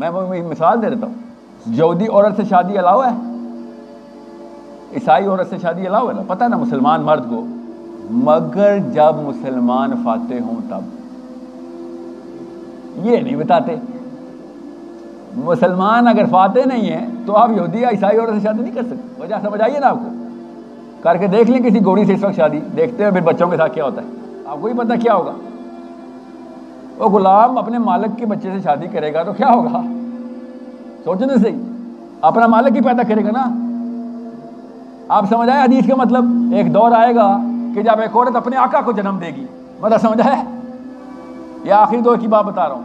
मैं मिसाल दे देता हूँ। यहूदी औरत से शादी अलाव है? ईसाई औरत से शादी अलाव है ना? पता ना मुसलमान मर्द को? मगर जब मुसलमान फाते हों तब। ये नहीं बताते। मुसलमान अगर फाते नहीं है तो आप यहूदी या ईसाई औरत से शादी नहीं कर सकते। वजह समझ आइए ना आपको। करके देख लें किसी गोड़ी से इस वक्त शादी। देखते हैं फिर बच्चों के साथ क्या होता है। आपको ही पता क्या होगा। वो गुलाम अपने मालिक के बच्चे से शादी करेगा तो क्या होगा? सोचने सही अपना मालिक ही पैदा करेगा ना? आप समझ आए हदीस का मतलब? एक दौर आएगा कि जब एक औरत अपने आका को जन्म देगी। मतलब समझ आए? ये आखिरी दौर की बात बता रहा हूँ।